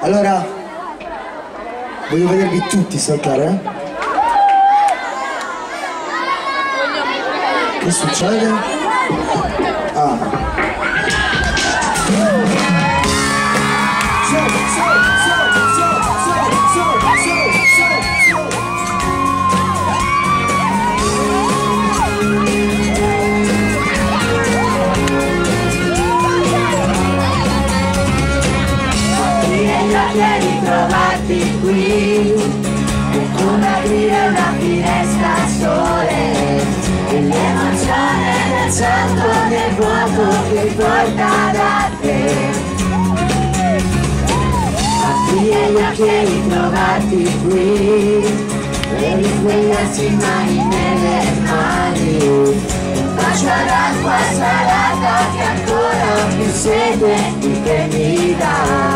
Allora, voglio vedervi tutti saltare, eh? Che succede? piace ritrovarti qui. E come aprire una finestra al sole. E l'emozione del santo del vuoto che porta da te. Aprire gli occhi e ritrovarti qui? E risvegliarsi mani nelle mani. Faccio all'acqua salata che ancora più sete di che mi dà.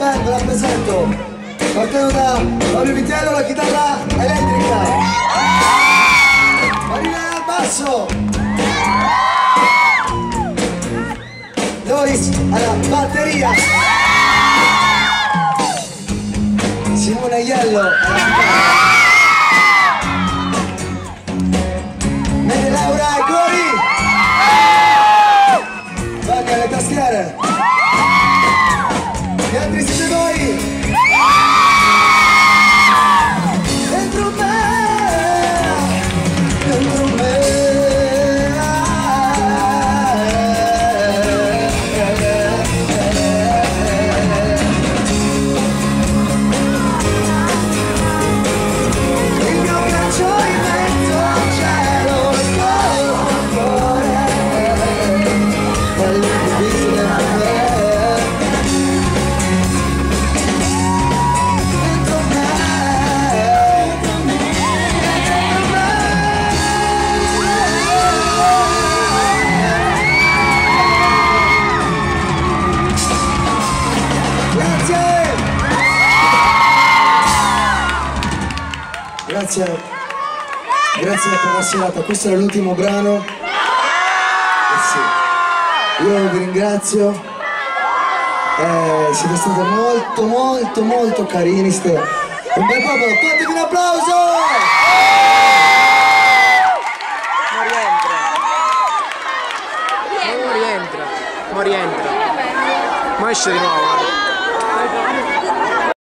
band, la presento. Partendo da Fabio Vitello la chitarra elettrica. Marina al basso. Doris alla batteria. Simone Iello Grazie, grazie per la serata. Questo era l'ultimo brano. Eh sì. Io vi ringrazio. Eh, siete stati molto, molto, molto carini. Ste... Un bel popolo, fatevi un applauso! Rientra. Ma esce di nuovo.